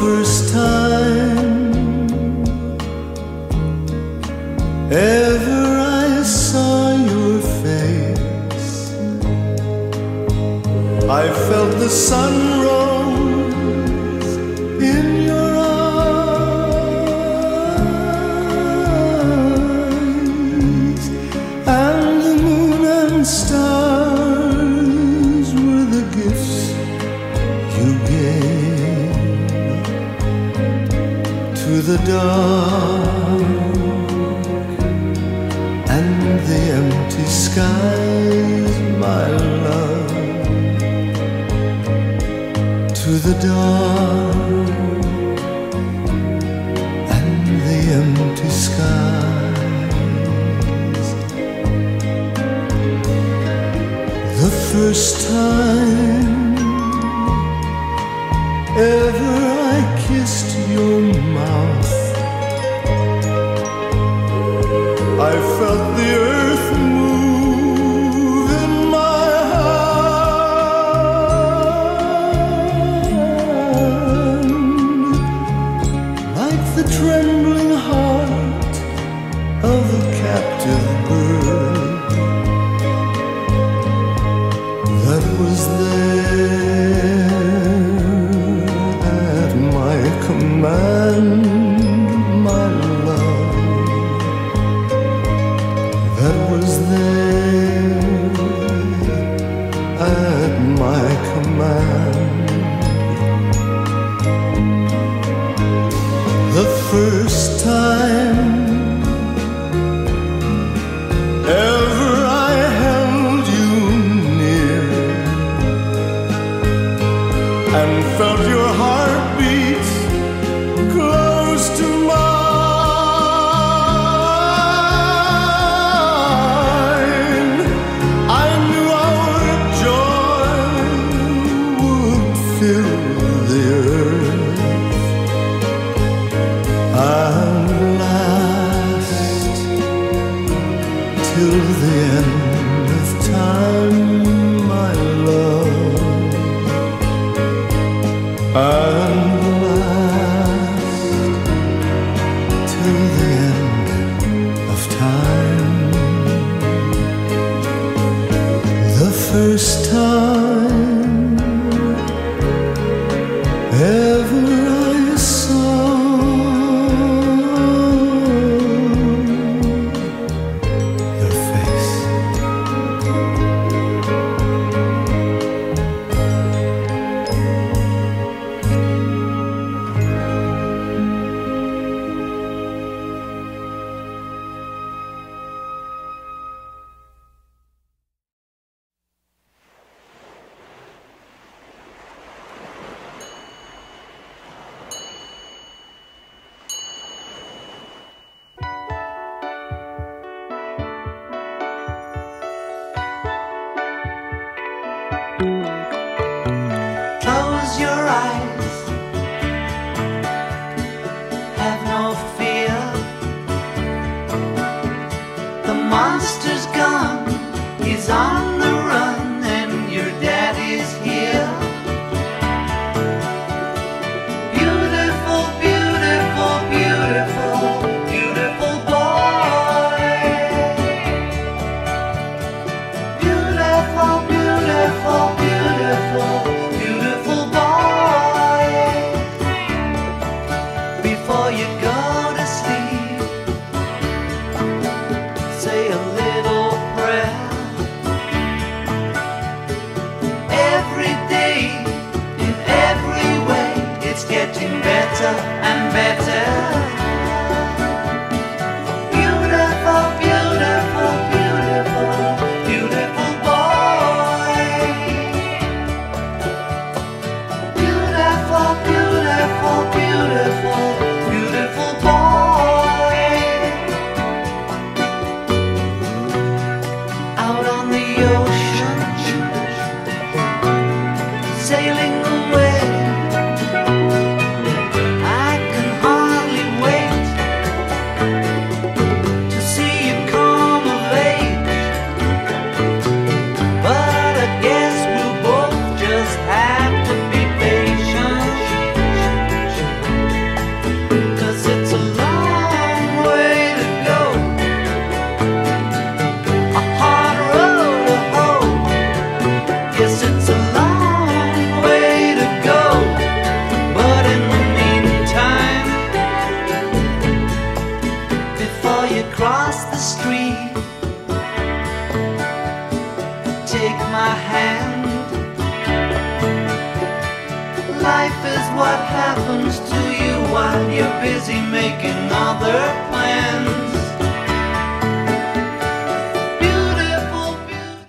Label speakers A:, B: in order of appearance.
A: first time. Ever I saw your face, I felt the sun rose in your eyes, and the moon and stars the dark and the empty skies, my love. To the dark and the empty skies. The first time ever I kissed your the trembling heart of a captive bird the end of time, my love, last till the end of time. The first time ever
B: Close your eyes. Have no fear. The monster's gone. He's on before you go to sleep. Say a little prayer. Every day, in every way, it's getting better and better. across the street. Take my hand. Life is what happens to you while you're busy making other plans.